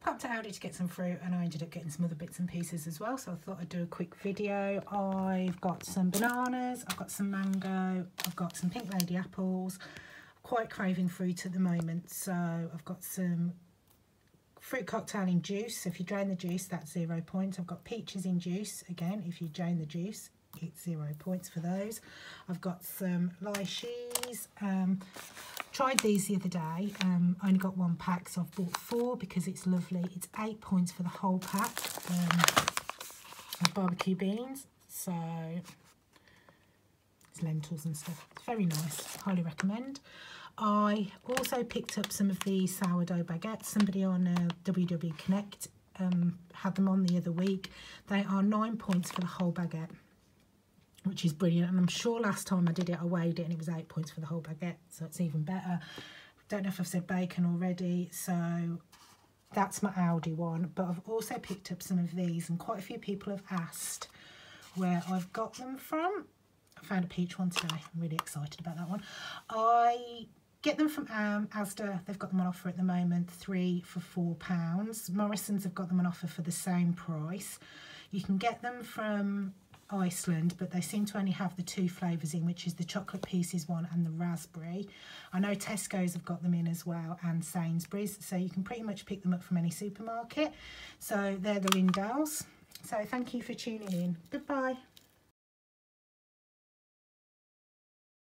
popped Aldi to get some fruit and I ended up getting some other bits and pieces as well so I thought I'd do a quick video. I've got some bananas, I've got some mango, I've got some pink lady apples. quite craving fruit at the moment so I've got some fruit cocktail in juice. If you drain the juice that's zero points. I've got peaches in juice again if you drain the juice it's zero points for those. I've got some lychees. Um, tried these the other day. Um, I only got one pack, so I've bought four because it's lovely. It's eight points for the whole pack um, of barbecue beans. So it's lentils and stuff. It's very nice. Highly recommend. I also picked up some of the sourdough baguettes. Somebody on uh, WW Connect um, had them on the other week. They are nine points for the whole baguette which is brilliant. And I'm sure last time I did it, I weighed it and it was eight points for the whole baguette. So it's even better. Don't know if I've said bacon already. So that's my Aldi one. But I've also picked up some of these and quite a few people have asked where I've got them from. I found a peach one today. I'm really excited about that one. I get them from um, Asda. They've got them on offer at the moment, three for four pounds. Morrison's have got them on offer for the same price. You can get them from Iceland, but they seem to only have the two flavours in, which is the chocolate pieces one and the raspberry. I know Tesco's have got them in as well and Sainsbury's, so you can pretty much pick them up from any supermarket. So they're the Lindahls. So thank you for tuning in. Goodbye.